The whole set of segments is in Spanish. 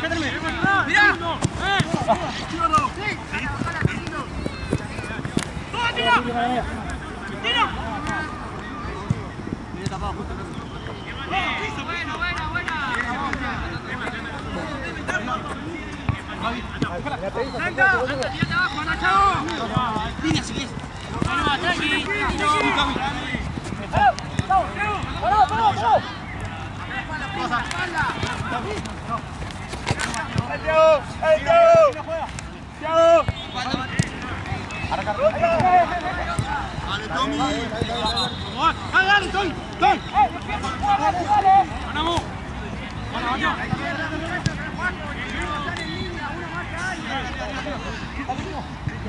quédame. ¡Toma, tira! Buena, buena, buena. Venga, tirate abajo, Nacho. Línea, si quieres. Bueno, tranqui, Dale, Tommy. Vamos, dale, dale, Tommy. Tommy. Ganamos. ¡Chao! Tranquilo. Ya,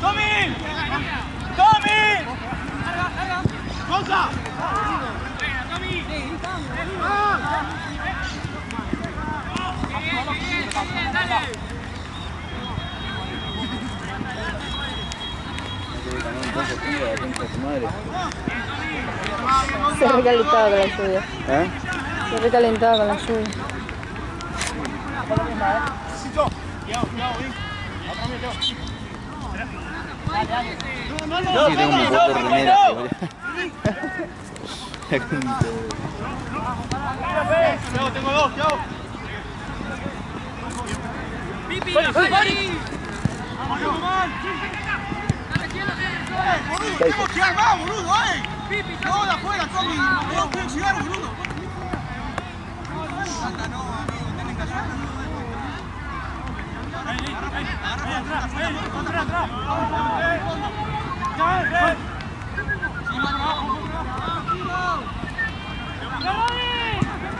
¡Tommy! ¡Tommy! ¡Gonza! Se recalentaba con la lluvia. ¿Eh? Se recalentaba con la. Sí, tengo un poco de remera, tengo dos. ¡Pipi! Boludo, tenemos que más, boludo, eh. No, de afuera, Tommy. No pueden llegar, boludo. Salta, no, amigo, tenés que ayudar.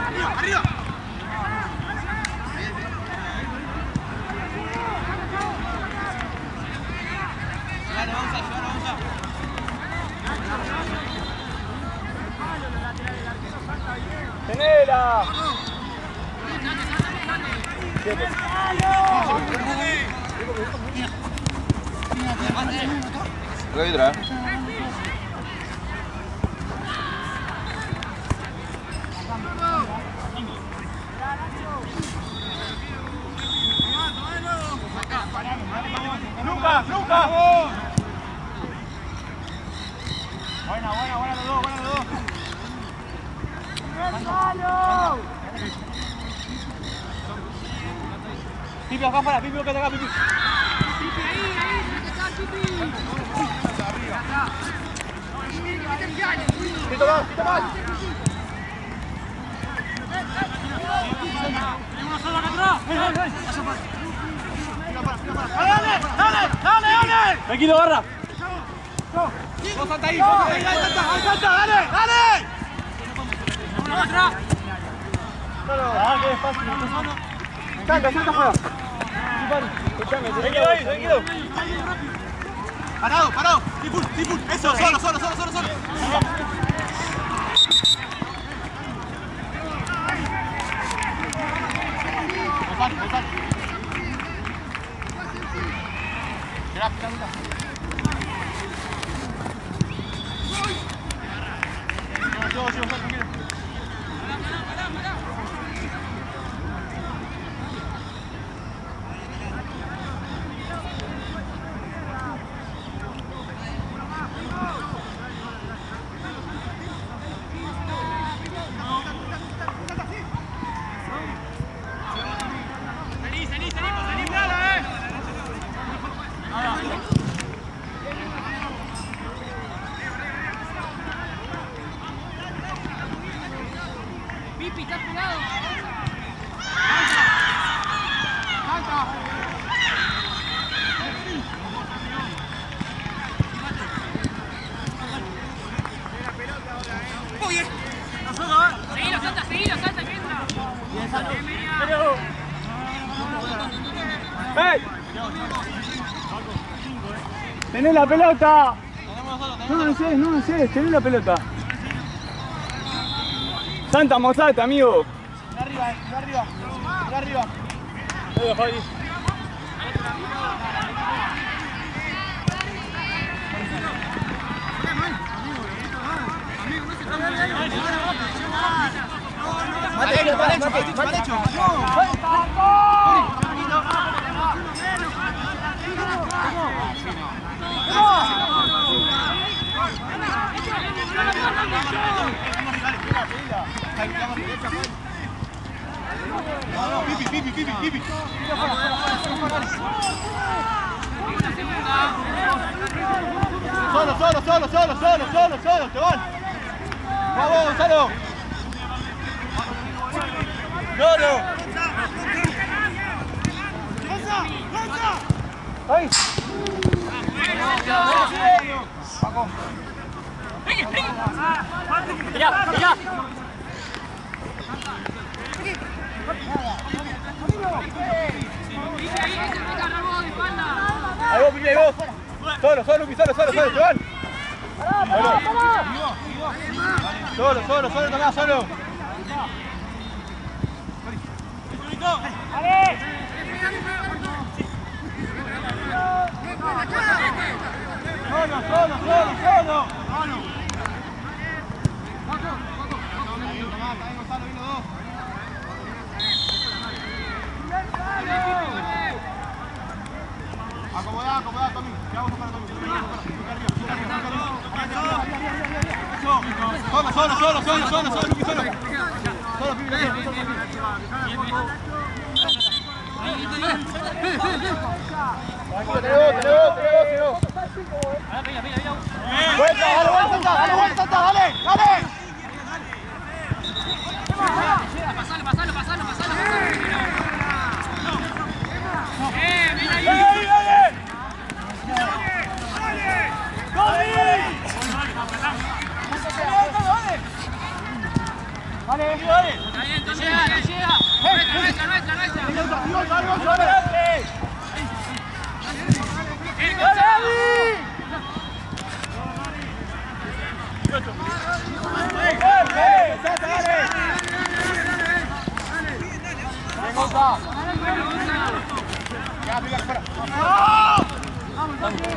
Arriba, arriba. Llévalo, Gonza, llévalo, Gonza. ¡Tenela! ¡Lucas! Buena, buena, buena los dos, buena los dos. Pipi, acá afuera, Pipi, acá acá, Pipi. Pito más, pito más. ¡Dale, dale, dale, dale! Tranquilo, barra. ¡Vos salta ahí, vos salta ahí, ahí salta, ahí dale, dale! Ah, qué despacio. Salta, salta afuera. Tranquilo ahí, tranquilo. Parado, parado, Tipul, Tipul, eso, solo, solo, solo, solo, solo. Mirá, mirá, mirá. Yo, yo, yo, tranquilo. Pipi, estás pegado. Seguilo, salta, seguilo, salta, que entra. ¡Ey! ¡Tenés la pelota! No avancés, no avancés, tenés la pelota. Santa, mostrate, amigo. Arriba, eh, arriba, arriba. Ahí va, Javi. Mal hecho, mal hecho, mal hecho, mal hecho. Pipi, pipi, pipi, pipi. Solo, solo, solo, solo, solo, solo, solo, te van. Solo. Pipi, ahí, vos, ahí vos. Solo, solo, Lupi, solo, solo, solo. Solo, solo, solo, solo. Solo, solo, solo, solo. Acomodá, acomodá, Tommy. Solo, solo, solo, solo, dale, dale, dale, dale. Eh, ven ahí. ¡Dale, dale! Está bien, entonces llega, llega. Nuestra, nuestra, nuestra, nuestra. Eh, Gonzalo. Dale,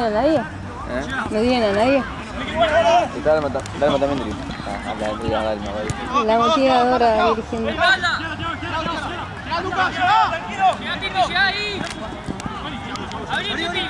¿No tienen a nadie? ¿Eh? ¿No tienen a nadie? Está Dalma ta- Dalma también dirige. Ah, la Dalma, motivadora dirigiendo. Lucas, llega. Llega Titi, llega ahí. Abrí, Titi.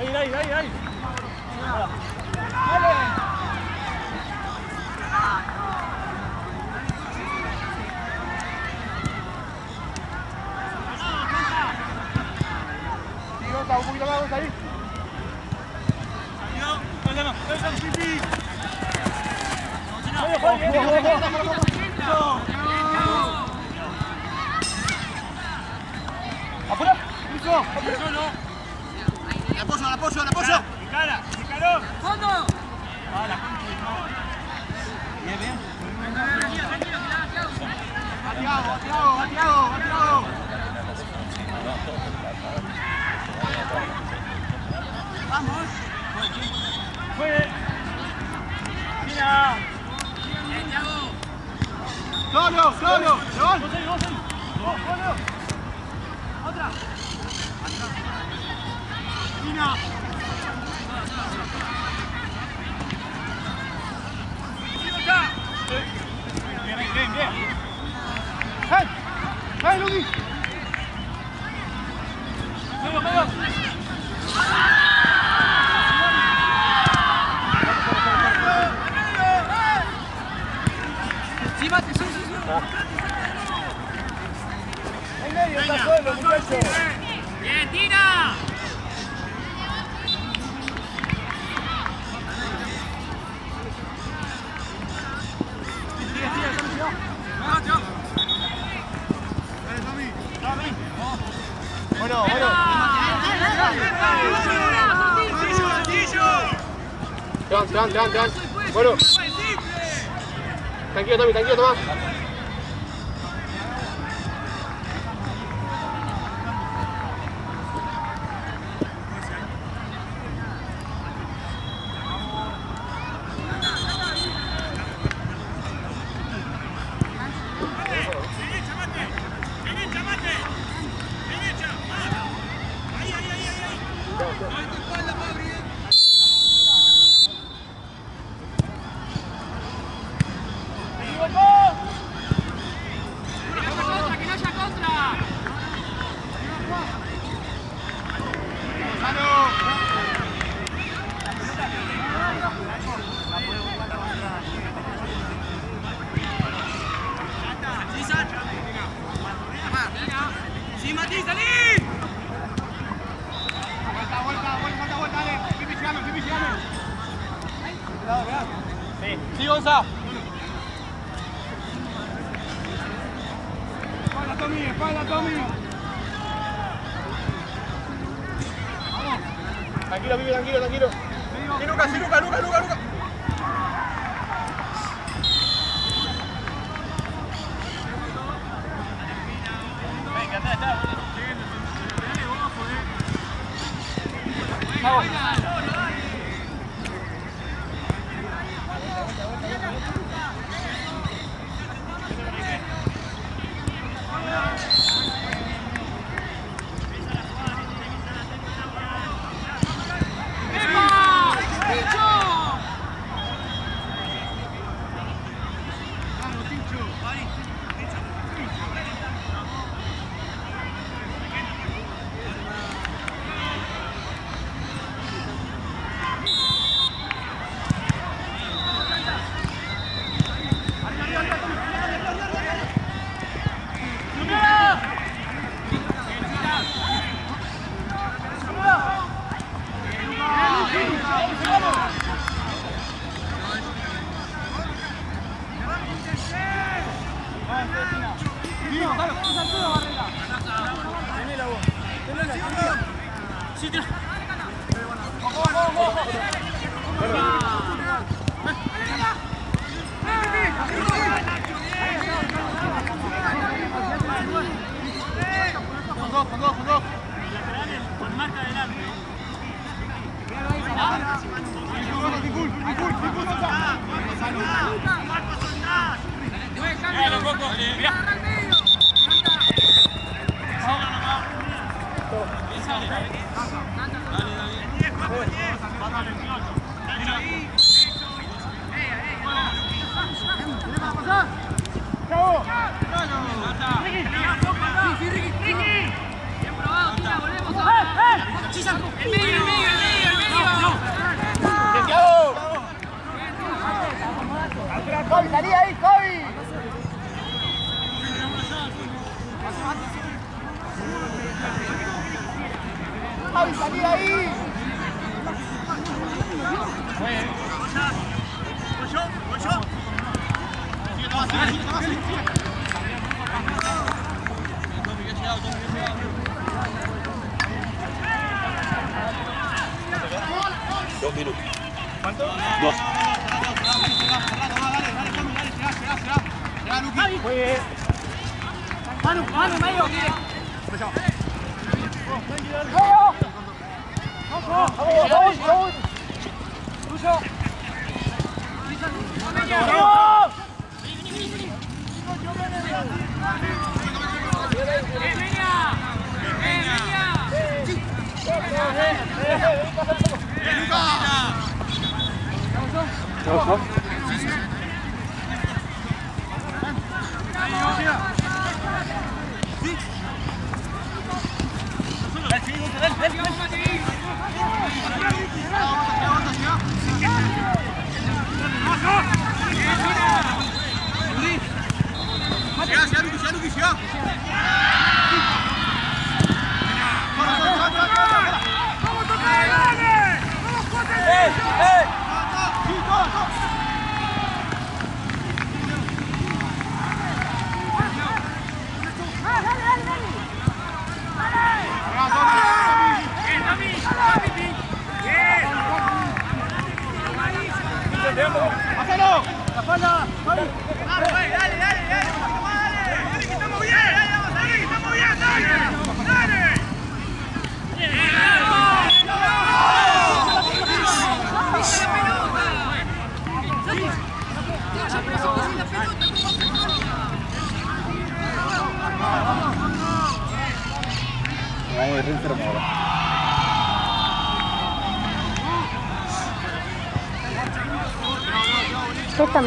Ahí, ahí, ahí, ahí. Sí, Gonza, un poquito más, ahí. Afuera, listo. Al apoyo, al apoyo, al apoyo. Fondo. Va Thiago, va Thiago, va Thiago, va Thiago. Vamos. Solo, solo. León. Otra. Mina. Bien, bien, bien. ¡Hey! Hey, Luigi! Bueno. Tranquilo, Tommy, tranquilo, Tomás. Now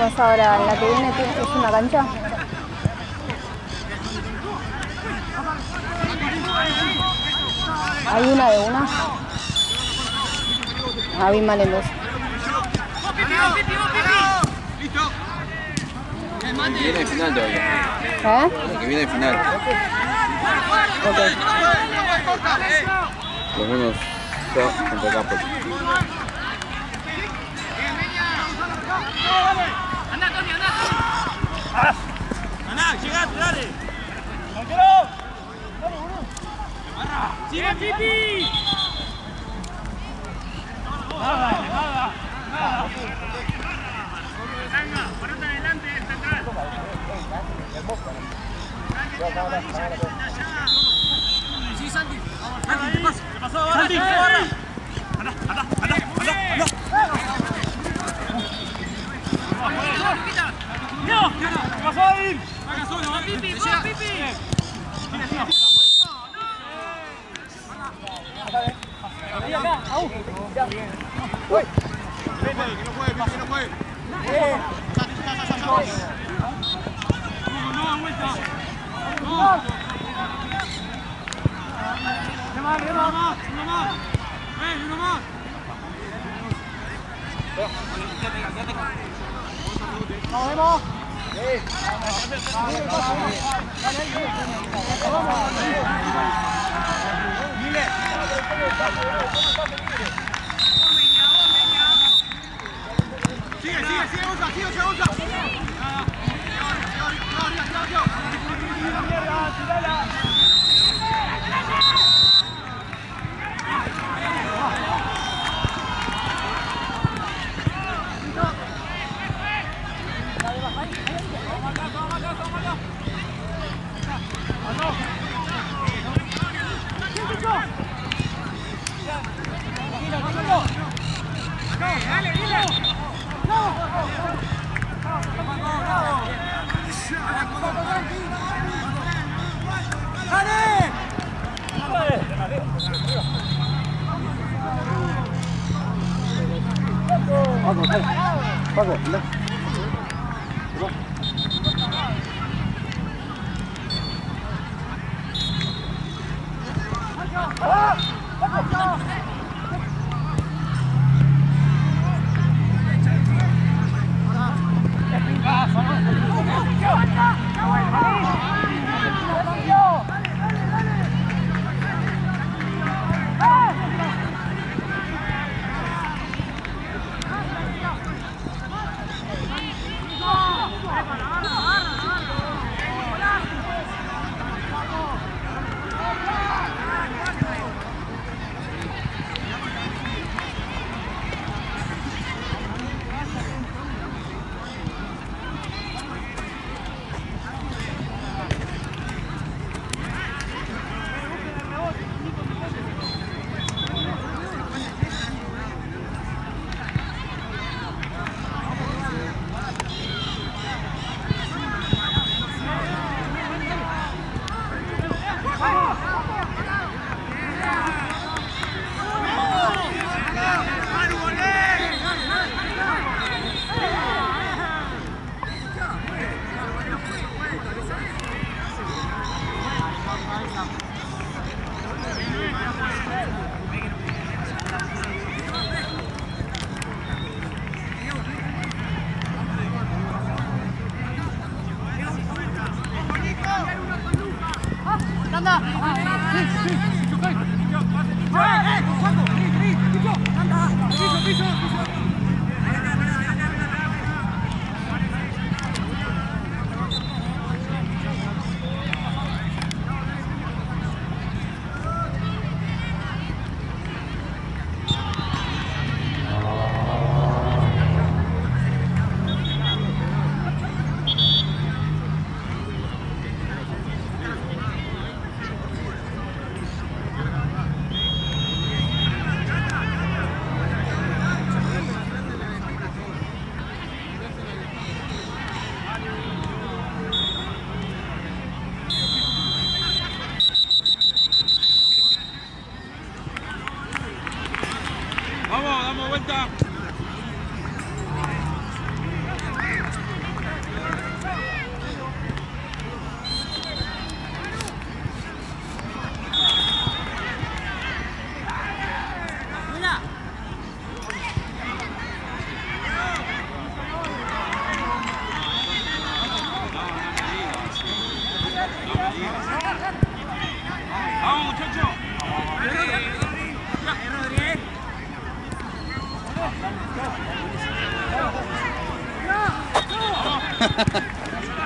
tenemos ahora, la que viene, es una cancha. Hay una de una. A mí mal en dos. El que viene el final todavía. ¿Eh? Que viene el final. Ok. Nos vemos contra Capel. Yippee!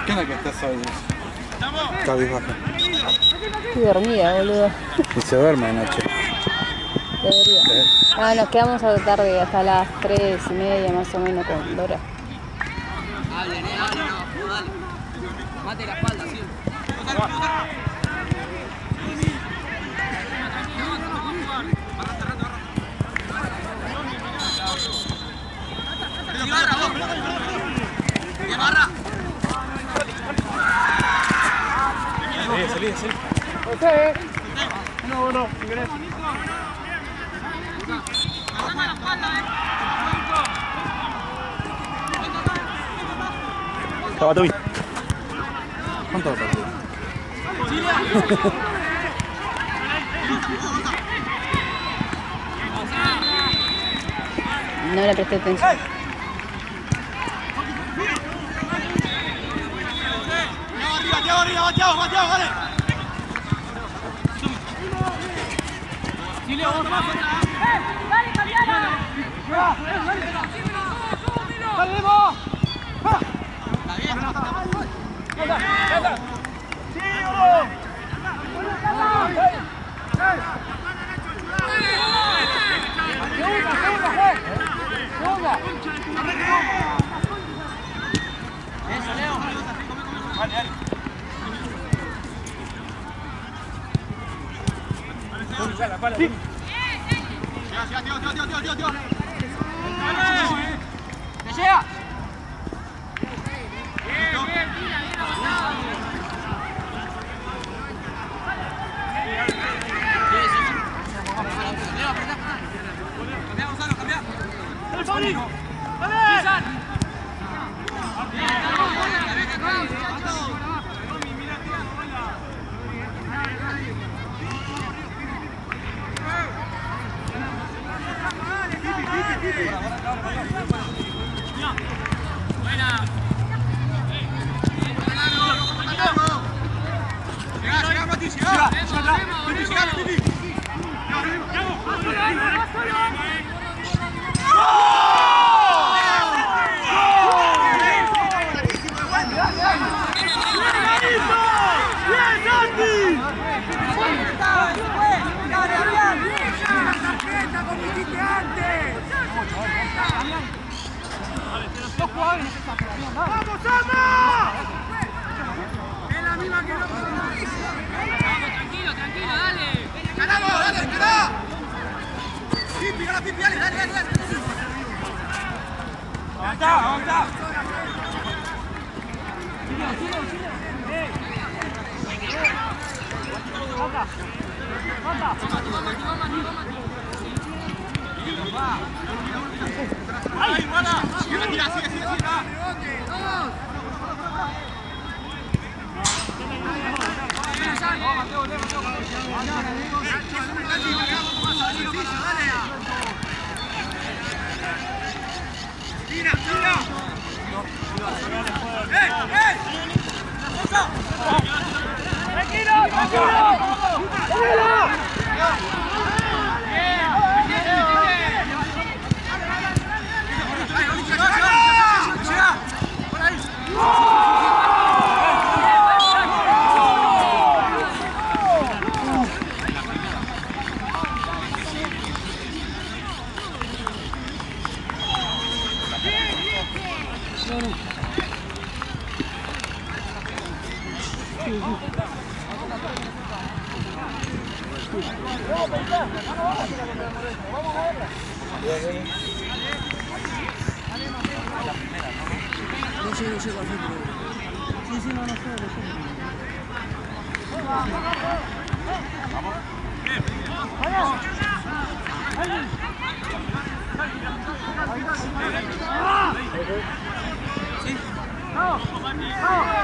¿Qué onda que estás hoy? Vamos. Cabizbaja. Estoy dormida, boludo. Y se duerme de noche. Debería. Ah, nos quedamos hasta tarde, hasta las 3 y media más o menos con Dora. Eh, hablen, no, dale. Mate la espalda, sí. Barra, vos. ¿Qué barra? Cabatovi. ¿Cuánto partido? No le presté atención. Arriba, arriba, va Tiago, va Tiago, dale. Llega, ¡Aguanta, aguanta! ¡Sigue, sigue, sigue! ¡Eh! ¡Mata! ¡Mata! ¡Ay, mala! ¡Sigue, sigue, sigue! sigue, sigue. ¡Gira, gira! ¡Eh, eh! ¡Tranquilo, tranquilo! Oh! Oh!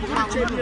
Capito?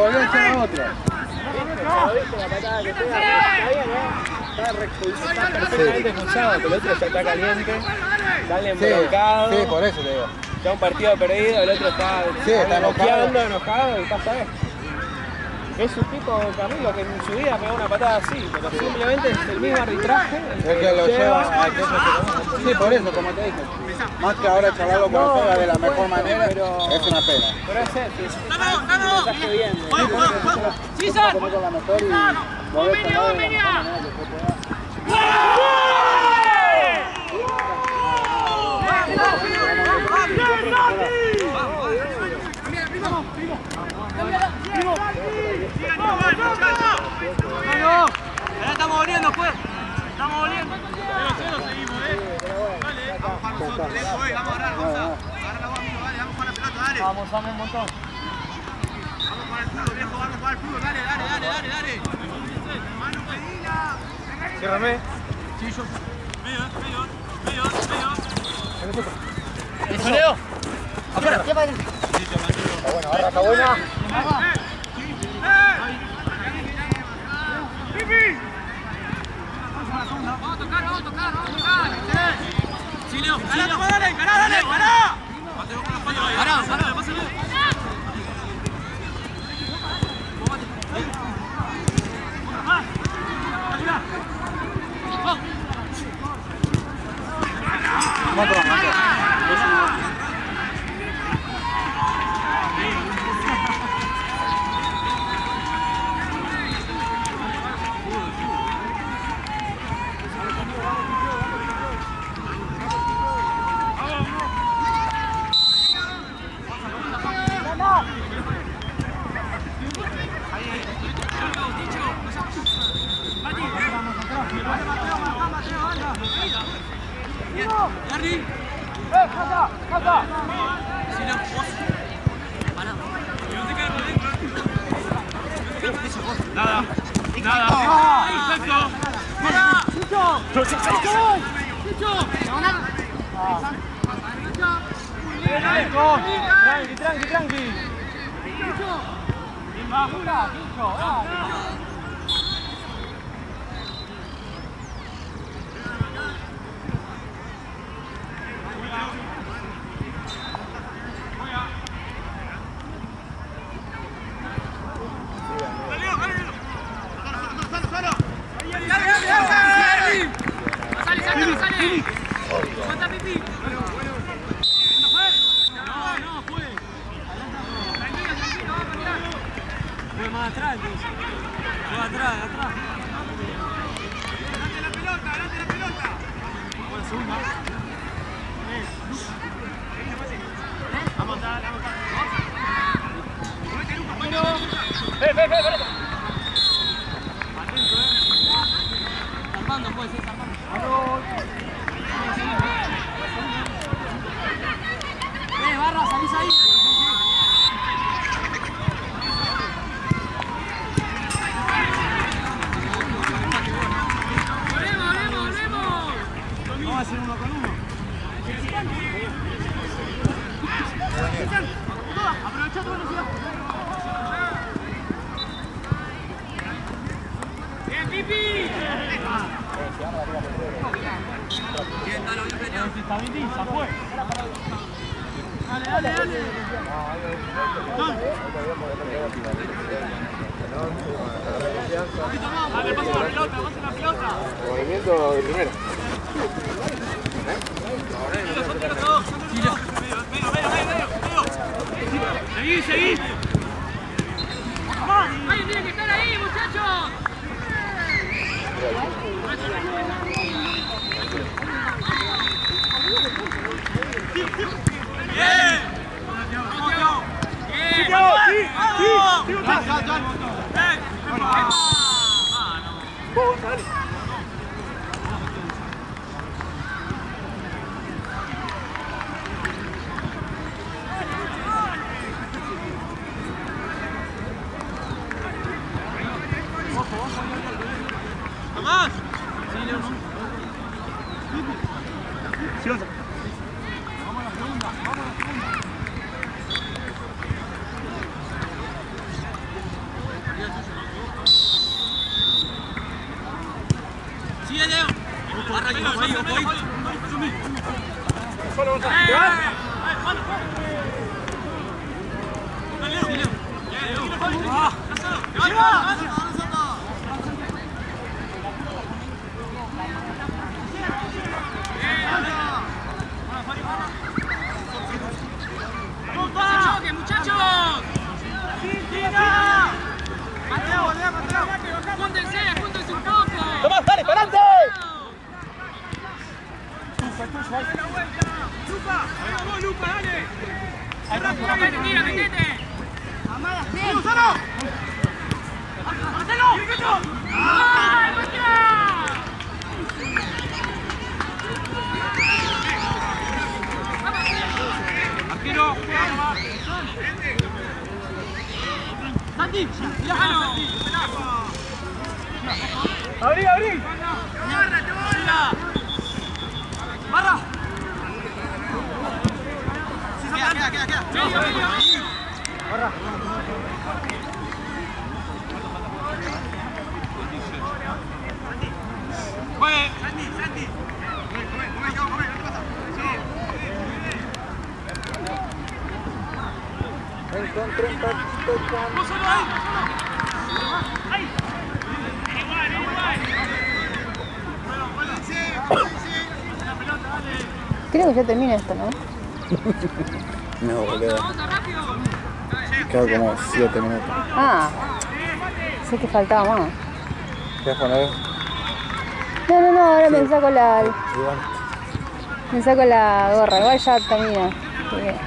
volvió a echar a otro. Está perfectamente cruzado, el otro ya está caliente, sale embrocado. Sí, por eso te digo. Ya un partido perdido, el otro está, sí, está enojado. enojado y pasa esto es un tipo Camilo que en su vida pegó una patada así, pero simplemente es el mismo arbitraje. El es que lo lleva, lleva a que eso se Sí, por eso, como te dije más que ahora charlarlo con no, de la mejor manera, pero... es una pena. Pero es eso. No, no, no, no. Vamos, vamos, vamos. Sí, Estamos volviendo, pues. Estamos volviendo. Eh. Vamos a nosotros, lejos, eh. Vamos a agarrar, la bola, amigo, dale, vamos con la pelota, dale. Vamos, vamos un montón. Vamos para el fútbol, viejo, vamos para el fútbol, dale, dale, dale, dale, dale. Manu Medina. Ciérrame. Medio, medio, medio, medio. Eso, Leo. Afuera. Está buena, ahora está buena. Vamos a tocar, vamos a tocar, vamos a tocar. Leo, sí, Leo. Dale, pará, dale, pará. Pará, pará, pásale. Mato, mato. Emilio. Santi, mano. Abrí, abrí. Barra, barra. Barra. Queda, queda, queda. Encontré un touchdown. Creo que ya termina esto, ¿no? No, boludo. Quedan como 7 minutos. Ah, sé que faltaba más. ¿Quieres poner? No, no, no, ahora me saco la, me saco la gorra. Igual ya termina. así que-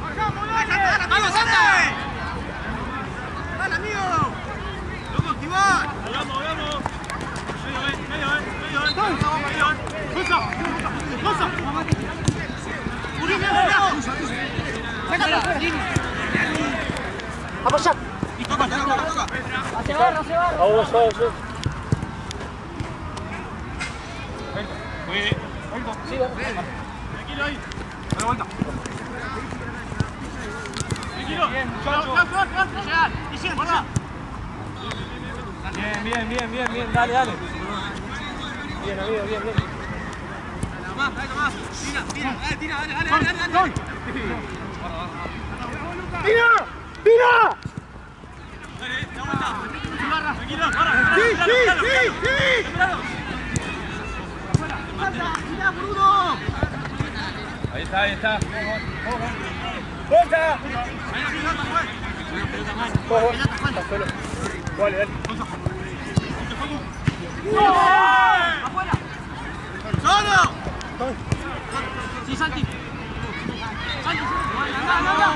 ¡Vamos, Santa! ¡Dale, amigo! ¡Loco, activar! Vamos, vamos. Medio, eh, medio, eh, medio, eh. Medio, eh. Fuerza, fuerza. ¡Uribe, afuera! ¡Sácala! Apoya. Toca, toca, toca. Hace barra, hace barra. Vamos, vamos, vamos. Muy Ahí. Dale vuelta. Tranquilo. Bien, bien, bien, bien, bien. Dale, dale. Bien, amigo, bien, bien. Más, dale, más. Tira, tira, dale, tira, dale, dale, dale, dale, dale. ¡Tira! ¡Tira! Tranquilo. ¡Sí, sí, sí, sí! ¡Tira, Bruno! Ahí está, ahí está. Está solo. Dale. ¡Afuera! ¡Solo! Sí, Santi. Santi, anda, anda.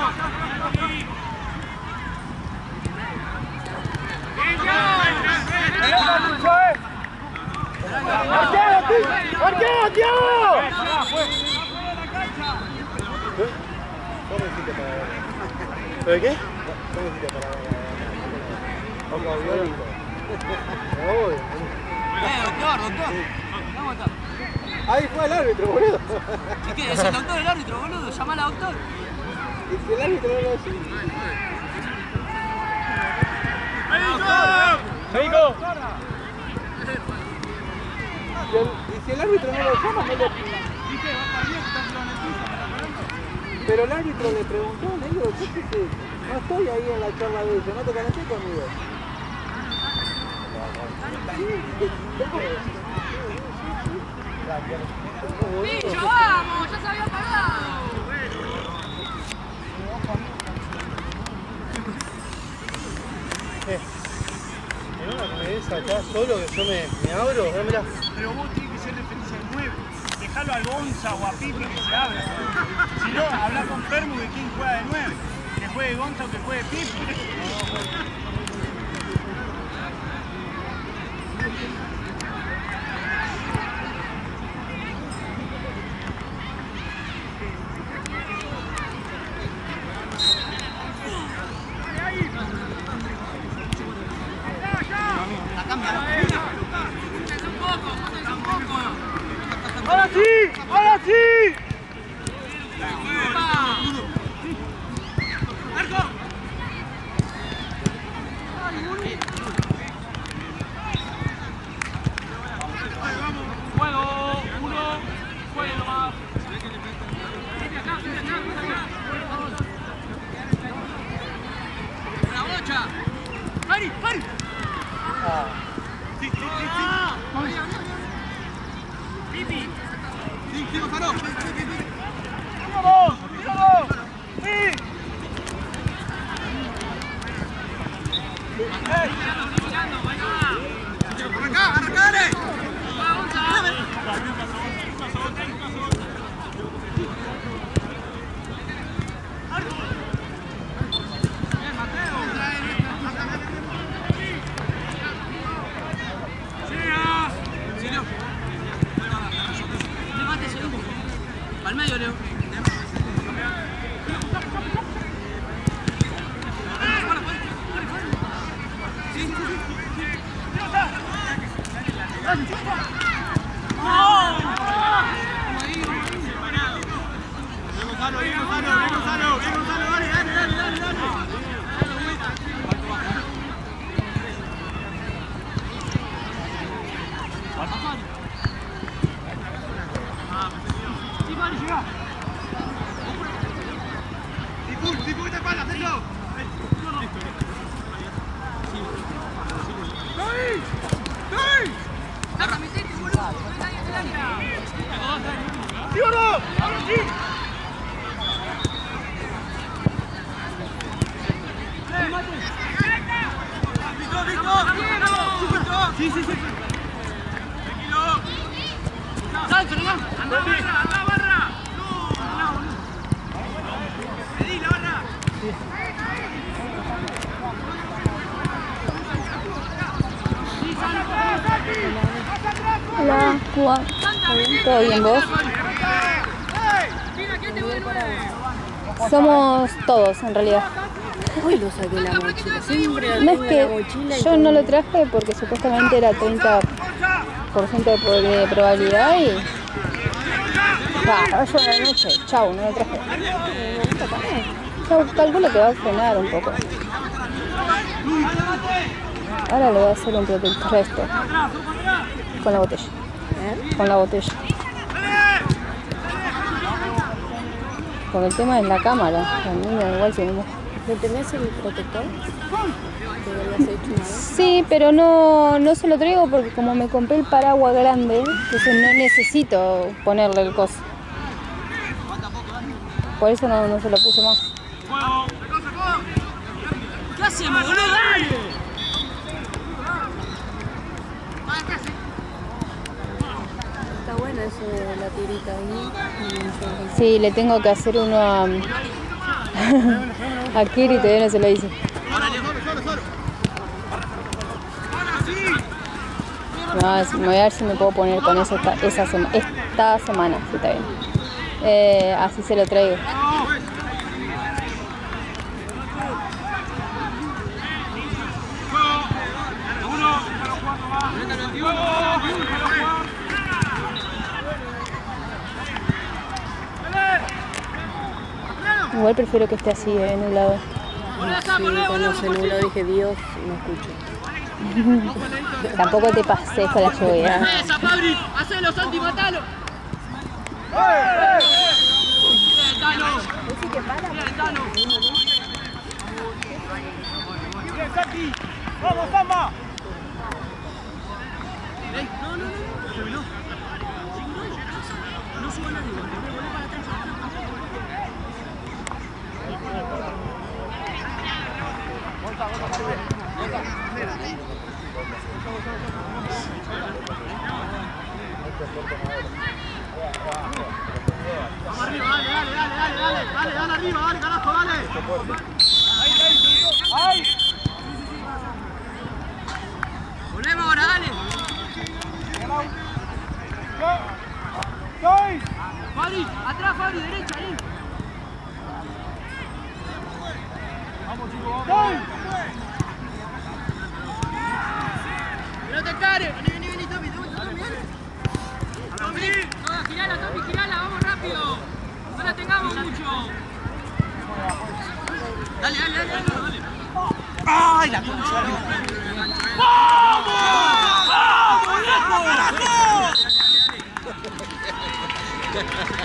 ¡Pelota, Lucho, eh! ¡Arquero, tío! ¡Arquero, tío! ¿De qué? Eh, doctor, doctor. Vamos, doctor. Ahí fue el árbitro, boludo. ¿Y qué? Es el doctor, el árbitro, boludo. Llama al doctor. Y si el árbitro no lo hace. ¡Médico! Y, si el árbitro no lo llama, no lo. Pero el árbitro le preguntó, negro, yo qué sé, no estoy ahí en la charla de ellos, no te calenté conmigo. ¡Bicho, vamos! ¡Ya se había apagado! En una des acá solo, que yo me, me abro, dámela. Pero vos Dejalo al Gonza o a Pipi que se abra. Si no, habla con Fermo de quién juega de 9. Que juegue Gonza o que juegue Pipi. ¿Todo bien vos? Somos todos en realidad. Hoy lo saqué la mochila. Siempre lo No es que yo no lo traje porque supuestamente era 30% de, pro- de probabilidad y. Va, yo de la noche, chau, no lo traje. Yo calculo que va a frenar un poco. Ahora le voy a hacer un protector a esto. Con la botella. Con la botella. Porque el tema es la cámara. A mí me da igual mojo. ¿Le tenés el protector? Que lo habías hecho una vez. Sí, pero no, no se lo traigo porque como me compré el paraguas grande, entonces no necesito ponerle el coso. Por eso no, no se lo puse más. ¿Qué hacemos, boludo? Está bueno eso de la tirita ahí. Sí, le tengo que hacer uno a, a Kiri, todavía no se lo hice. No, me voy a ver si me puedo poner con eso esta, esa sema- esta semana, si está bien. Eh, así se lo traigo. Igual prefiero que esté así, eh, en un lado. Sí, cuando se nubló dije Dios, no escucho. Tampoco te pases con la lluvia. ¡Vamos, Samba! Vamos arriba, dale, dale, dale, dale, dale, dale, dale arriba, dale, carajo, dale. ¡Ay! Volvemos ahora, dale. ¡Soy! Fabri, atrás, Fabri, derecha, ahí. ¡Soy! No te cares. Vení, vení, vení, Tommy, Tommy, Tommy. Tommy, no, girala, Tommy, girala, vamos rápido. No la tengamos mucho. Dale, dale, dale, dale. dale. ¡Ay, la concha! ¡Vamos! ¡Vamos, viejo!